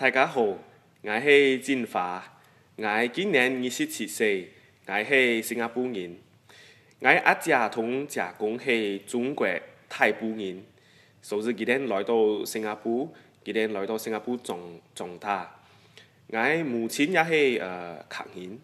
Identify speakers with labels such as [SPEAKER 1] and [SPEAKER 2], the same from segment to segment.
[SPEAKER 1] 大家好，我是金华，我今年二十七岁，我是新加坡人。我阿姐同姐公是中國大埔人，所以佢哋来到新加坡，佢哋来到新加坡長長大。我母亲也是呃客人，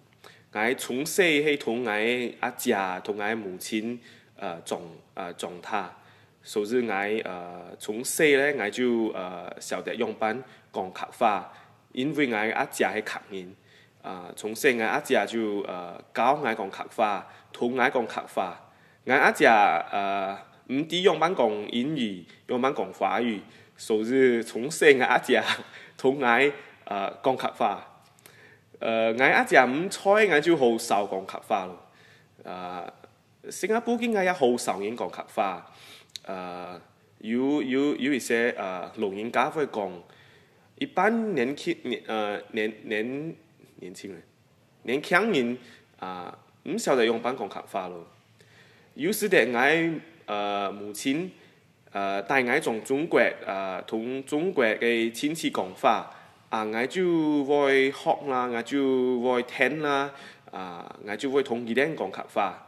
[SPEAKER 1] 我从小係同我阿姐同我母亲呃长呃长大。所以我呃從細咧，我就呃曉得用班講客話，因為我阿姐係客人，啊從細我阿姐就呃教我講客話，同我講客話。我阿姐呃唔啲用班講英語，用班講華語，所以從細我阿姐同我呃講客話。呃我阿姐唔睬我就好少講客話咯。啊，新加坡應該也好少人講客話。呃，有有有一些呃老人家会讲，一般年轻年呃年年年轻人年轻人啊唔晓得用班講客話咯。有时的我呃母亲呃带我从中国呃同中国嘅亲戚講話，啊我就会学啦，我就会听啦，啊我就会同佢哋讲客話，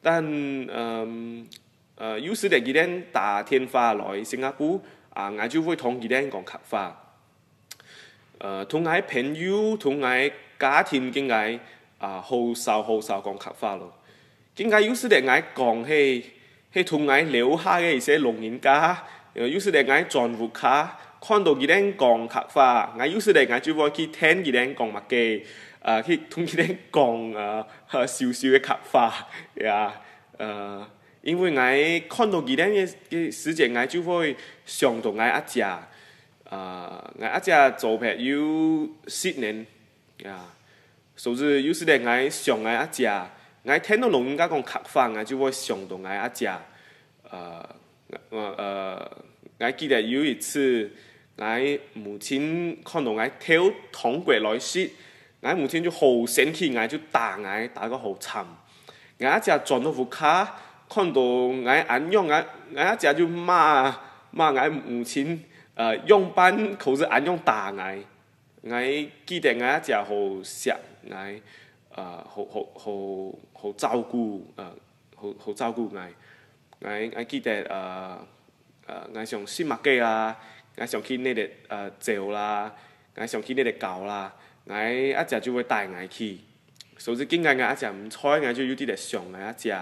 [SPEAKER 1] 但嗯。呃，有時咧，佢哋打電話來新加坡，啊，我就會同佢哋講客話。呃，同我朋友、同我家庭嘅我，啊，好少好少講客話咯。點解有時咧，我講係係同我留下嘅一些老人家，有時咧我轉戶卡，看到佢哋講客話，我有時咧我就會去聽佢哋講乜嘅，啊，去同佢哋講啊少少嘅客話，呀，呃。因为我看到佢哋嘅嘅時節，我就會想到我阿姐，啊，我阿姐做朋友十年，啊，所以有时咧我想我阿姐，我听到老人家讲客話，我就會想到我阿姐，啊，我呃，我记得有一次，我母亲看到我跳糖果来食，我母亲就好生气，我就打我打個好惨，我阿姐轉到副卡。看到我眼用我我阿姐就罵罵我母亲，呃用班可是眼用打我，我記得我阿姐好錫我，呃好好好好照顾，呃好好照顧我，我我記得呃呃我想食麥記啦，我想去那個呃走啦，我想去那個搞啦，我阿姐就會帶我去，所以今日我阿姐唔睬我就有啲嚟想我阿姐。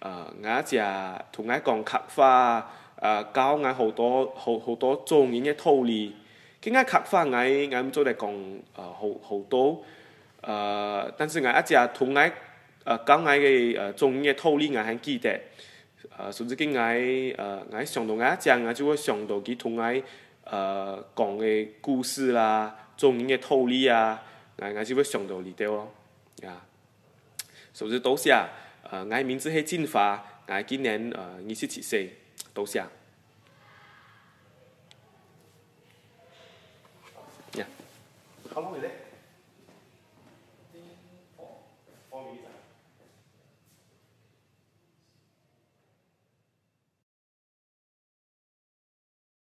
[SPEAKER 1] 呃，我阿姐同我講客話，呃教我好多好好多做人嘅道理。今日客話我我唔做嚟講，呃好好多，呃但是我阿姐同我呃教我嘅呃做人嘅道理，我還記得。呃，甚至今日呃我想到我阿姐，我就會想到佢同我呃講嘅故事啦，做人嘅道理啊，我我就會想到呢啲咯，呀，甚至多謝。呃，我名字係金華，我今年呃二十七歲，多謝。呀，